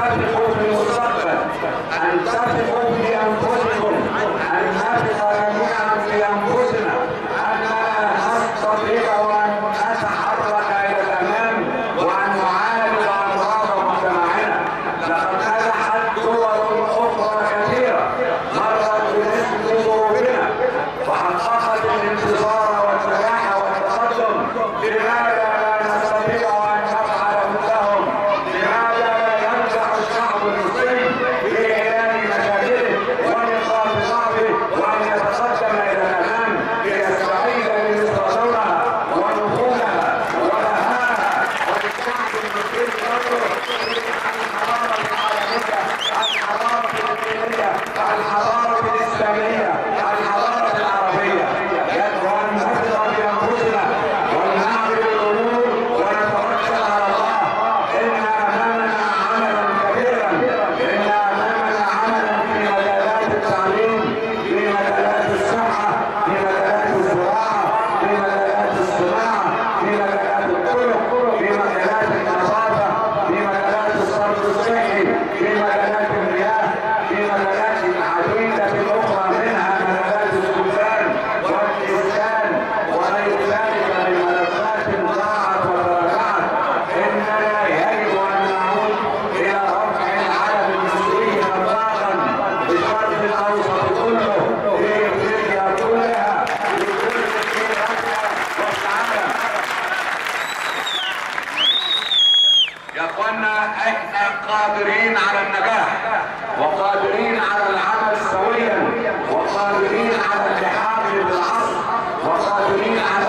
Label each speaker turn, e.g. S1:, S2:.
S1: and have إحنا قادرين على النجاح وقادرين على العمل سويا وقادرين على اللحاق بالعصر وقادرين على